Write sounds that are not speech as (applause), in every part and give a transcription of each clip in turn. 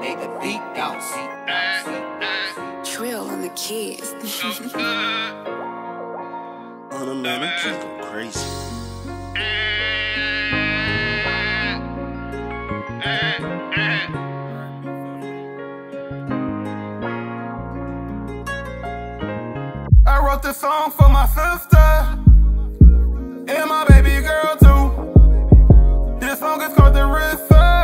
make the beat bounce. Trill on the kids. (laughs) Oh no, man, them kids go crazy. I wrote this song for my sister and my baby girl too. This song is called Da'Rissa.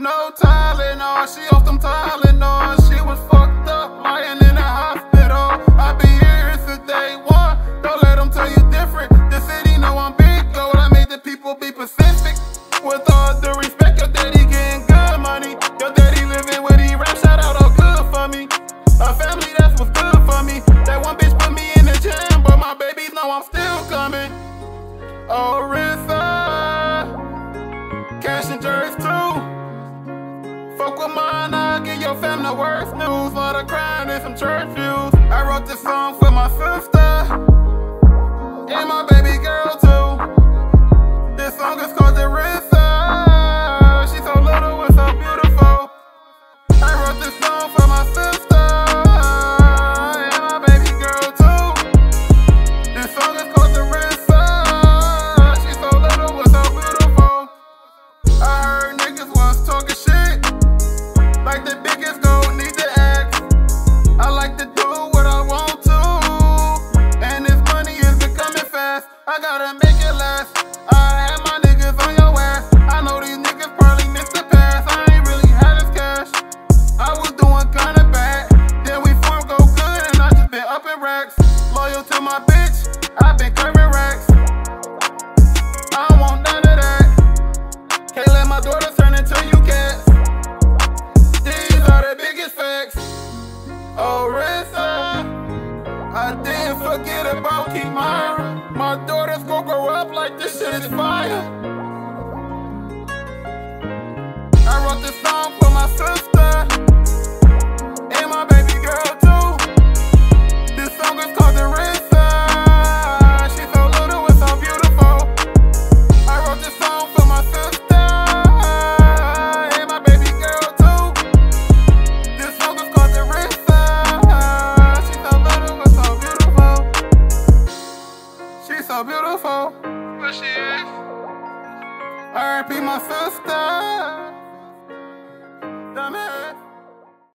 No Tylenol, she off them Tylenol. She was fucked up, lying in the hospital. I be here since day one. Don't let them tell you different. The city know I'm BiggGoat. I made the people be Pacific. With all due respect, your daddy getting good money. Your daddy living with he rap. Shout out all good for me. A family that's what's good for me. That one bitch put me in the jam, but my babies know I'm still coming. Da'Rissa, cash and jerks too. Fuck with mine, I'll give your the worst news. Lot of crime and some church views. I wrote this song for my sister and my baby girl too. This song is called Da'Rissa. She's so little and so beautiful. I wrote this song for my sister and my i been racks. I don't want none of that. Can't let my turn into you. These are the biggest facts. Oh. I didn't forget about Kimara. My daughter's gonna grow up like this shit is fire. R.I.P. my sister. Dumbass.